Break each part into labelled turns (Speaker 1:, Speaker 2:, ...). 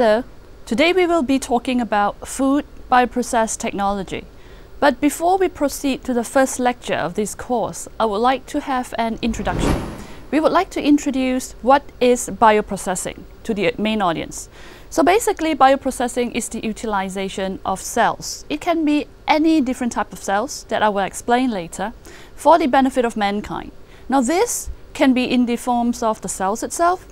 Speaker 1: Hello, today we will be talking about food bioprocess technology. But before we proceed to the first lecture of this course, I would like to have an introduction. We would like to introduce what is bioprocessing to the main audience. So basically, bioprocessing is the utilization of cells. It can be any different type of cells that I will explain later for the benefit of mankind. Now this can be in the forms of the cells itself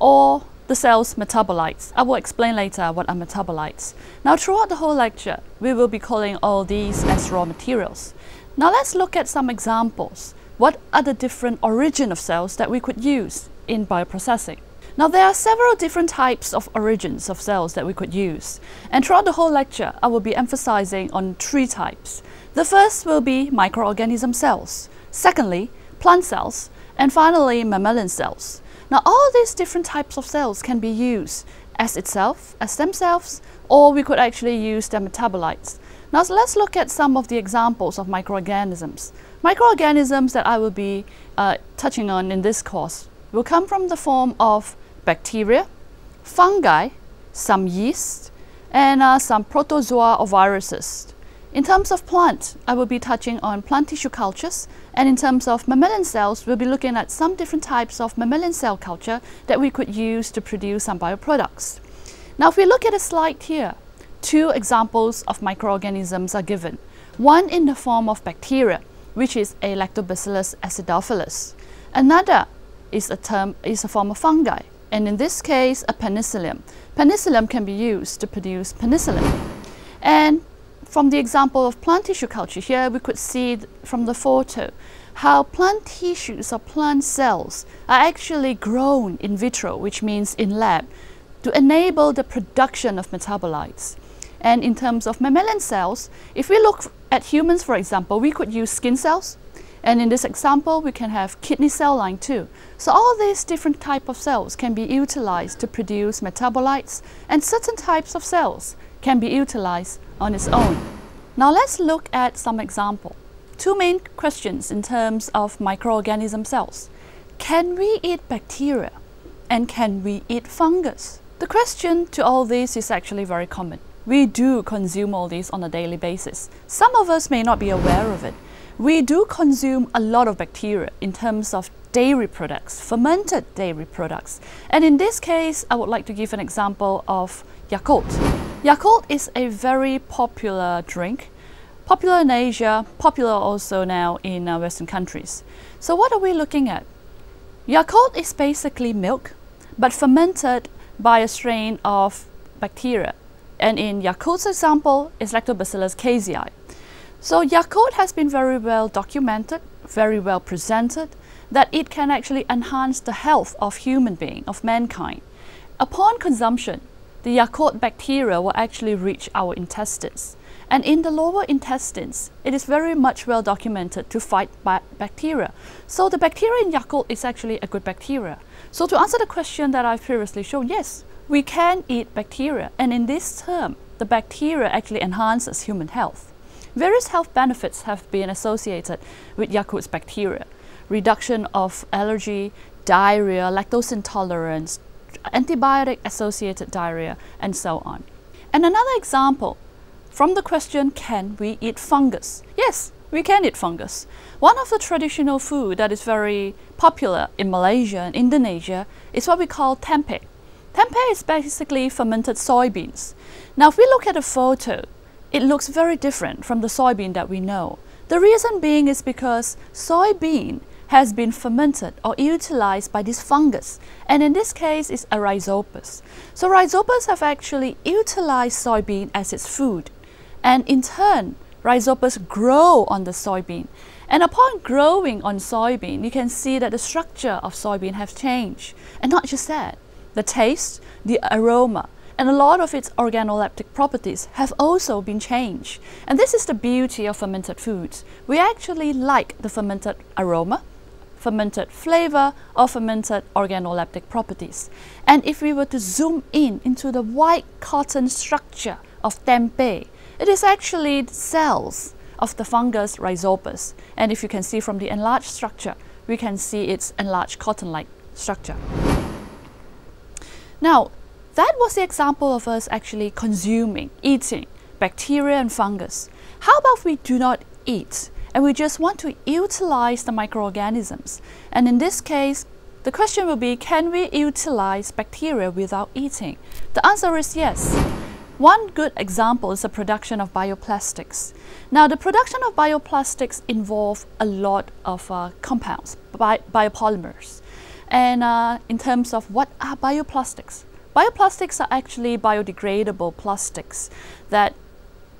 Speaker 1: or the cell's metabolites. I will explain later what are metabolites. Now throughout the whole lecture, we will be calling all these as raw materials. Now let's look at some examples. What are the different origin of cells that we could use in bioprocessing? Now there are several different types of origins of cells that we could use. And throughout the whole lecture, I will be emphasizing on three types. The first will be microorganism cells. Secondly, plant cells. And finally, mammalian cells. Now all these different types of cells can be used as itself, as stem cells, or we could actually use their metabolites. Now let's look at some of the examples of microorganisms. Microorganisms that I will be uh, touching on in this course will come from the form of bacteria, fungi, some yeast, and uh, some protozoa or viruses. In terms of plant, I will be touching on plant tissue cultures, and in terms of mammalian cells, we'll be looking at some different types of mammalian cell culture that we could use to produce some bioproducts. Now, if we look at a slide here, two examples of microorganisms are given. One in the form of bacteria, which is a Lactobacillus acidophilus. Another is a term is a form of fungi, and in this case, a penicillium. Penicillium can be used to produce penicillin. And from the example of plant tissue culture here, we could see from the photo how plant tissues or plant cells are actually grown in vitro, which means in lab, to enable the production of metabolites. And in terms of mammalian cells, if we look at humans, for example, we could use skin cells, and in this example, we can have kidney cell line too. So all these different type of cells can be utilized to produce metabolites and certain types of cells can be utilized on its own. Now let's look at some example. Two main questions in terms of microorganism cells. Can we eat bacteria? And can we eat fungus? The question to all these is actually very common. We do consume all these on a daily basis. Some of us may not be aware of it, we do consume a lot of bacteria in terms of dairy products, fermented dairy products. And in this case, I would like to give an example of Yakult. Yakult is a very popular drink, popular in Asia, popular also now in uh, Western countries. So what are we looking at? Yakult is basically milk, but fermented by a strain of bacteria. And in Yakult's example, it's Lactobacillus casei. So Yakult has been very well documented, very well presented, that it can actually enhance the health of human being, of mankind. Upon consumption, the Yakult bacteria will actually reach our intestines. And in the lower intestines, it is very much well documented to fight bacteria. So the bacteria in Yakult is actually a good bacteria. So to answer the question that I've previously shown, yes, we can eat bacteria. And in this term, the bacteria actually enhances human health. Various health benefits have been associated with Yakult's bacteria. Reduction of allergy, diarrhea, lactose intolerance, antibiotic-associated diarrhea, and so on. And another example from the question, can we eat fungus? Yes, we can eat fungus. One of the traditional food that is very popular in Malaysia and Indonesia is what we call tempeh. Tempeh is basically fermented soybeans. Now, if we look at a photo, it looks very different from the soybean that we know. The reason being is because soybean has been fermented or utilized by this fungus, and in this case is a rhizopus. So rhizopus have actually utilized soybean as its food, and in turn, rhizopus grow on the soybean. And upon growing on soybean, you can see that the structure of soybean have changed. And not just that, the taste, the aroma, and a lot of its organoleptic properties have also been changed. And this is the beauty of fermented foods. We actually like the fermented aroma, fermented flavor, or fermented organoleptic properties. And if we were to zoom in into the white cotton structure of tempeh, it is actually cells of the fungus rhizopus. And if you can see from the enlarged structure, we can see its enlarged cotton-like structure. Now, That was the example of us actually consuming, eating bacteria and fungus. How about we do not eat and we just want to utilize the microorganisms? And in this case, the question will be, can we utilize bacteria without eating? The answer is yes. One good example is the production of bioplastics. Now, the production of bioplastics involve a lot of uh, compounds, bi biopolymers. And uh, in terms of what are bioplastics? Bioplastics are actually biodegradable plastics that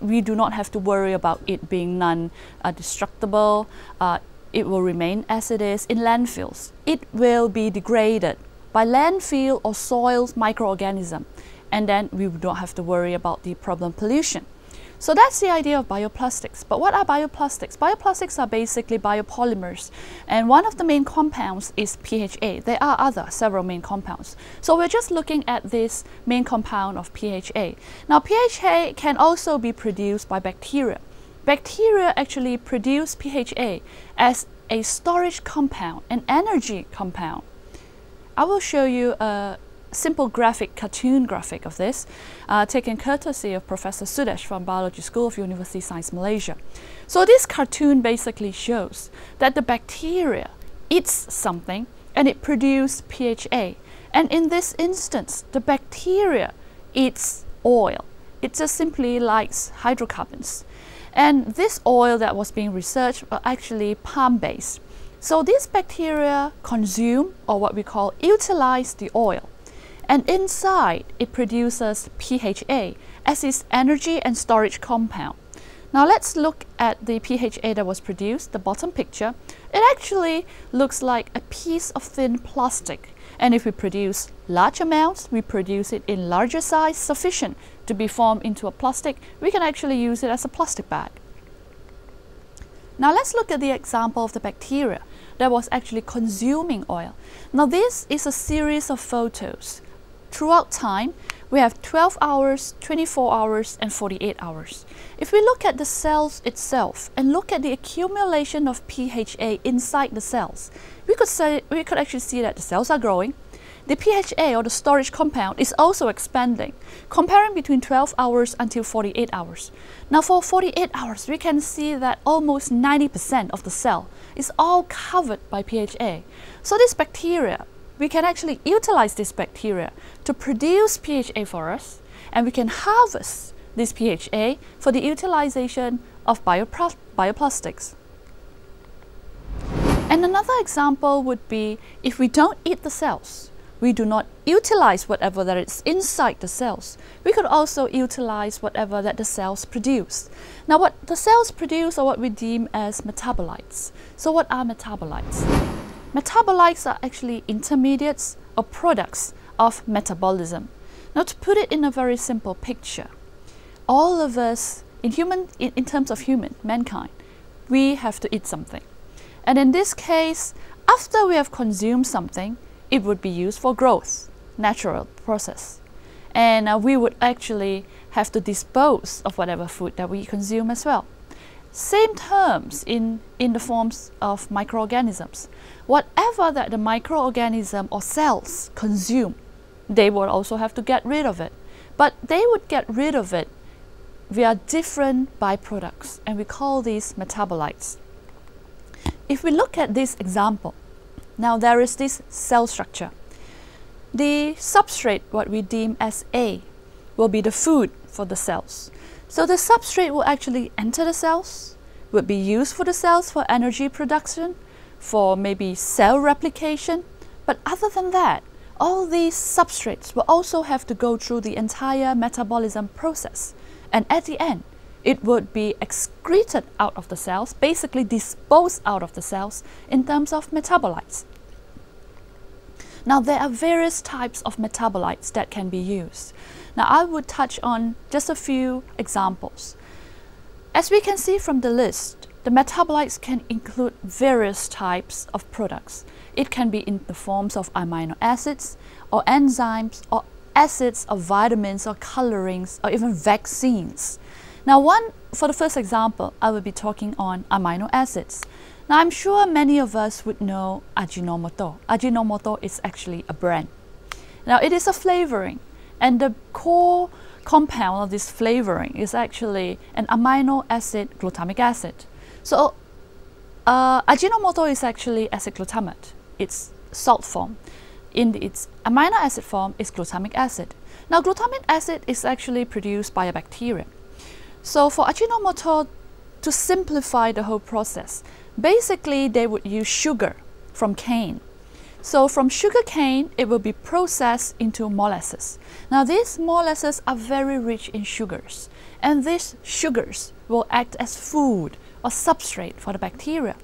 Speaker 1: we do not have to worry about it being non-destructible. Uh, it will remain as it is in landfills. It will be degraded by landfill or soil microorganism and then we don't have to worry about the problem pollution. So that's the idea of bioplastics. But what are bioplastics? Bioplastics are basically biopolymers, and one of the main compounds is PHA. There are other several main compounds. So we're just looking at this main compound of PHA. Now PHA can also be produced by bacteria. Bacteria actually produce PHA as a storage compound, an energy compound. I will show you a simple graphic, cartoon graphic of this, uh, taken courtesy of Professor Sudesh from Biology School of Universiti Sains Malaysia. So this cartoon basically shows that the bacteria eats something and it produces PHA. And in this instance, the bacteria eats oil. It just simply likes hydrocarbons. And this oil that was being researched are actually palm-based. So these bacteria consume, or what we call utilize the oil. And inside, it produces PHA as its energy and storage compound. Now let's look at the PHA that was produced, the bottom picture. It actually looks like a piece of thin plastic. And if we produce large amounts, we produce it in larger size sufficient to be formed into a plastic, we can actually use it as a plastic bag. Now let's look at the example of the bacteria that was actually consuming oil. Now this is a series of photos. Throughout time, we have 12 hours, 24 hours, and 48 hours. If we look at the cells itself and look at the accumulation of PHA inside the cells, we could, say, we could actually see that the cells are growing, the PHA or the storage compound is also expanding, comparing between 12 hours until 48 hours. Now for 48 hours, we can see that almost 90% of the cell is all covered by PHA. So this bacteria, we can actually utilize this bacteria to produce PHA for us, and we can harvest this PHA for the utilization of bioplastics. And another example would be if we don't eat the cells, we do not utilize whatever that is inside the cells. We could also utilize whatever that the cells produce. Now what the cells produce are what we deem as metabolites. So what are metabolites? Metabolites are actually intermediates or products of metabolism. Now to put it in a very simple picture, all of us in human in, in terms of human, mankind, we have to eat something. And in this case, after we have consumed something, it would be used for growth, natural process. And uh, we would actually have to dispose of whatever food that we consume as well. Same terms in, in the forms of microorganisms. Whatever that the microorganism or cells consume, they will also have to get rid of it. But they would get rid of it via different byproducts, and we call these metabolites. If we look at this example, now there is this cell structure. The substrate, what we deem as A, will be the food for the cells. So the substrate will actually enter the cells, would be used for the cells for energy production, for maybe cell replication. But other than that, all these substrates will also have to go through the entire metabolism process. And at the end, it would be excreted out of the cells, basically disposed out of the cells in terms of metabolites. Now there are various types of metabolites that can be used. Now I would touch on just a few examples. As we can see from the list, the metabolites can include various types of products. It can be in the forms of amino acids or enzymes or acids or vitamins or colorings or even vaccines. Now one, for the first example, I will be talking on amino acids. Now I'm sure many of us would know Ajinomoto. Ajinomoto is actually a brand. Now it is a flavoring And the core compound of this flavoring is actually an amino acid glutamic acid. So uh, Ajinomoto is actually acid glutamate. It's salt form. In its amino acid form is glutamic acid. Now glutamic acid is actually produced by a bacteria. So for Ajinomoto, to simplify the whole process, basically they would use sugar from cane. So from sugar cane, it will be processed into molasses. Now these molasses are very rich in sugars, and these sugars will act as food or substrate for the bacteria.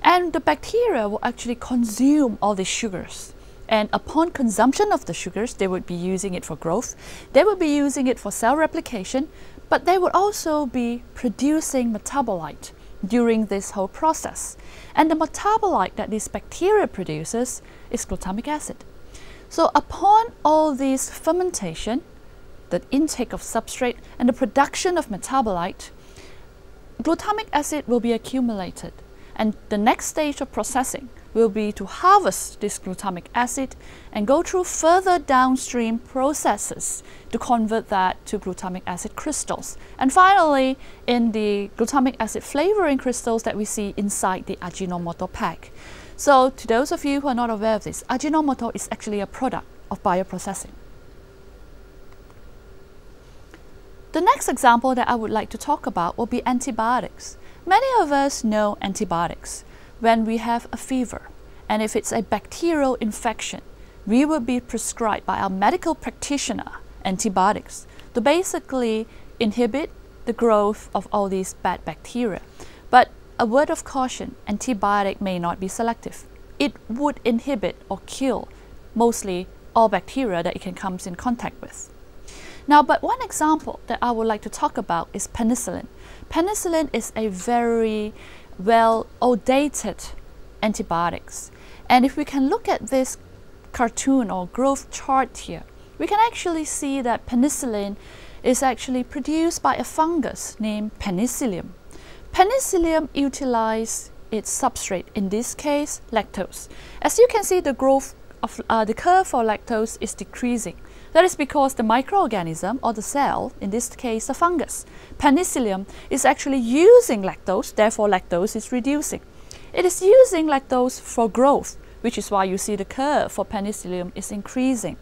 Speaker 1: And the bacteria will actually consume all these sugars. And upon consumption of the sugars, they would be using it for growth. They would be using it for cell replication, but they would also be producing metabolite during this whole process. And the metabolite that this bacteria produces is glutamic acid. So upon all this fermentation, the intake of substrate and the production of metabolite, glutamic acid will be accumulated. And the next stage of processing will be to harvest this glutamic acid and go through further downstream processes to convert that to glutamic acid crystals. And finally, in the glutamic acid flavoring crystals that we see inside the Ajinomoto pack. So to those of you who are not aware of this, Ajinomoto is actually a product of bioprocessing. The next example that I would like to talk about will be antibiotics. Many of us know antibiotics when we have a fever. And if it's a bacterial infection, we will be prescribed by our medical practitioner antibiotics to basically inhibit the growth of all these bad bacteria. But a word of caution, antibiotic may not be selective. It would inhibit or kill mostly all bacteria that it can come in contact with. Now, but one example that I would like to talk about is penicillin. Penicillin is a very well outdated antibiotics. And if we can look at this cartoon or growth chart here, we can actually see that penicillin is actually produced by a fungus named penicillium. Penicillium utilizes its substrate, in this case lactose. As you can see, the growth of uh, the curve for lactose is decreasing. That is because the microorganism or the cell, in this case the fungus, penicillium, is actually using lactose, therefore lactose is reducing. It is using lactose for growth, which is why you see the curve for penicillium is increasing.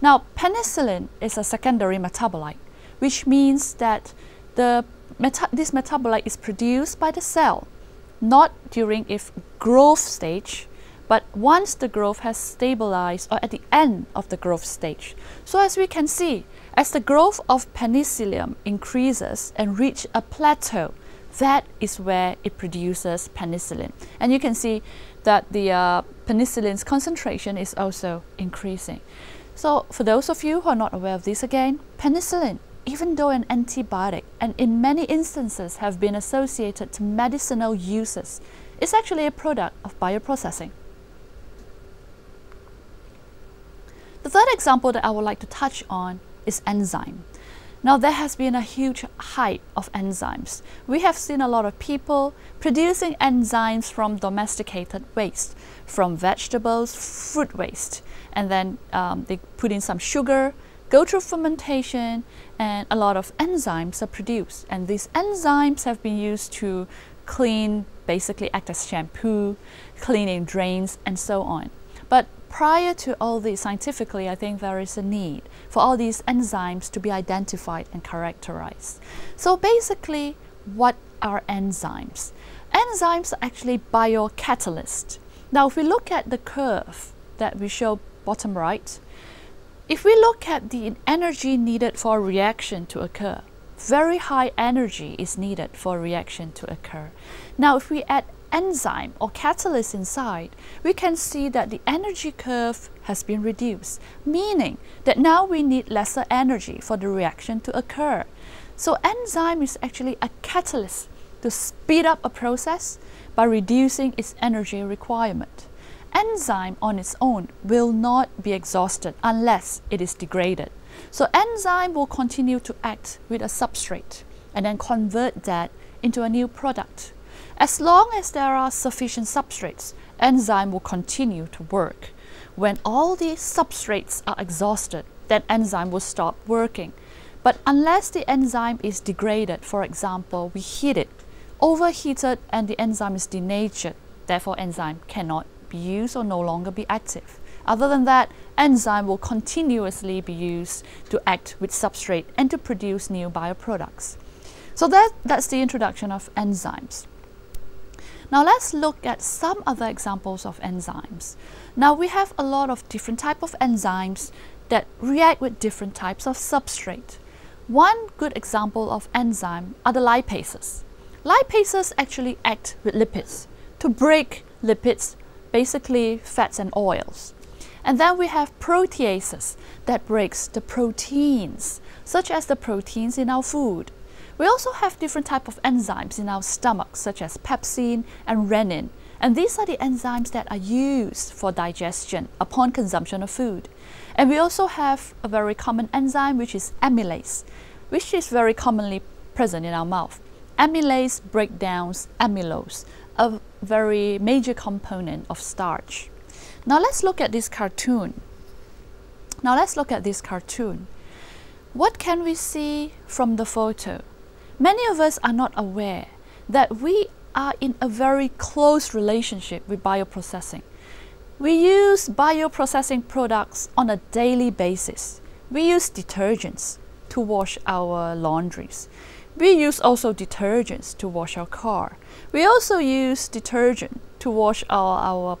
Speaker 1: Now, penicillin is a secondary metabolite, which means that the meta this metabolite is produced by the cell, not during its growth stage, but once the growth has stabilized or at the end of the growth stage. So as we can see, as the growth of penicillium increases and reach a plateau, that is where it produces penicillin. And you can see that the uh, penicillin's concentration is also increasing. So for those of you who are not aware of this again, penicillin, even though an antibiotic and in many instances have been associated to medicinal uses, is actually a product of bioprocessing. The third example that I would like to touch on is enzyme. Now there has been a huge hype of enzymes. We have seen a lot of people producing enzymes from domesticated waste, from vegetables, fruit waste, and then um, they put in some sugar, go through fermentation, and a lot of enzymes are produced. And these enzymes have been used to clean, basically act as shampoo, cleaning drains, and so on. But prior to all this, scientifically, I think there is a need for all these enzymes to be identified and characterized. So basically, what are enzymes? Enzymes are actually biocatalysts. Now, if we look at the curve that we show bottom right, if we look at the energy needed for a reaction to occur, very high energy is needed for a reaction to occur. Now, if we add enzyme or catalyst inside, we can see that the energy curve has been reduced, meaning that now we need lesser energy for the reaction to occur. So enzyme is actually a catalyst to speed up a process by reducing its energy requirement. Enzyme on its own will not be exhausted unless it is degraded. So enzyme will continue to act with a substrate and then convert that into a new product. As long as there are sufficient substrates, enzyme will continue to work. When all these substrates are exhausted, then enzyme will stop working. But unless the enzyme is degraded, for example, we heat it, overheated and the enzyme is denatured, therefore enzyme cannot be used or no longer be active. Other than that, enzyme will continuously be used to act with substrate and to produce new bioproducts. So that, that's the introduction of enzymes. Now let's look at some other examples of enzymes. Now we have a lot of different type of enzymes that react with different types of substrate. One good example of enzyme are the lipases. Lipases actually act with lipids to break lipids, basically fats and oils. And then we have proteases that breaks the proteins, such as the proteins in our food. We also have different type of enzymes in our stomach, such as pepsin and rennin, And these are the enzymes that are used for digestion upon consumption of food. And we also have a very common enzyme, which is amylase, which is very commonly present in our mouth. Amylase breaks down amylose, a very major component of starch. Now let's look at this cartoon. Now let's look at this cartoon. What can we see from the photo? Many of us are not aware that we are in a very close relationship with bioprocessing. We use bioprocessing products on a daily basis. We use detergents to wash our laundries. We use also detergents to wash our car. We also use detergent to wash our, our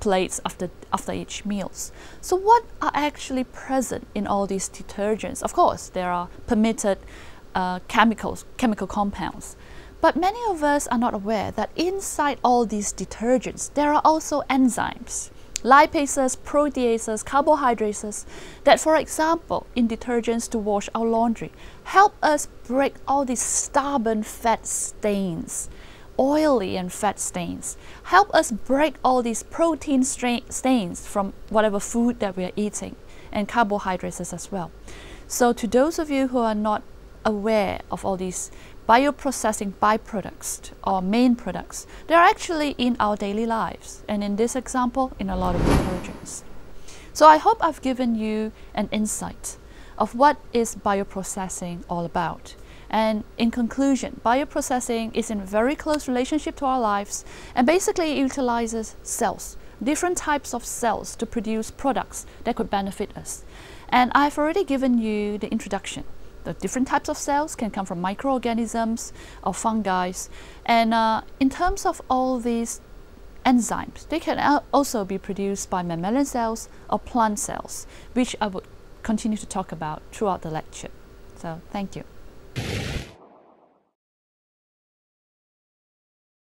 Speaker 1: plates after, after each meals. So what are actually present in all these detergents? Of course, there are permitted uh, chemicals, chemical compounds. But many of us are not aware that inside all these detergents, there are also enzymes, lipases, proteases, carbohydrates, that for example, in detergents to wash our laundry, help us break all these stubborn fat stains oily and fat stains. Help us break all these protein stains from whatever food that we are eating and carbohydrates as well. So to those of you who are not aware of all these bioprocessing byproducts or main products, they're actually in our daily lives and in this example in a lot of detergents. So I hope I've given you an insight of what is bioprocessing all about. And in conclusion, bioprocessing is in very close relationship to our lives and basically utilizes cells, different types of cells to produce products that could benefit us. And I've already given you the introduction. The different types of cells can come from microorganisms or fungi. And uh, in terms of all these enzymes, they can also be produced by mammalian cells or plant cells, which I will continue to talk about throughout the lecture. So thank you.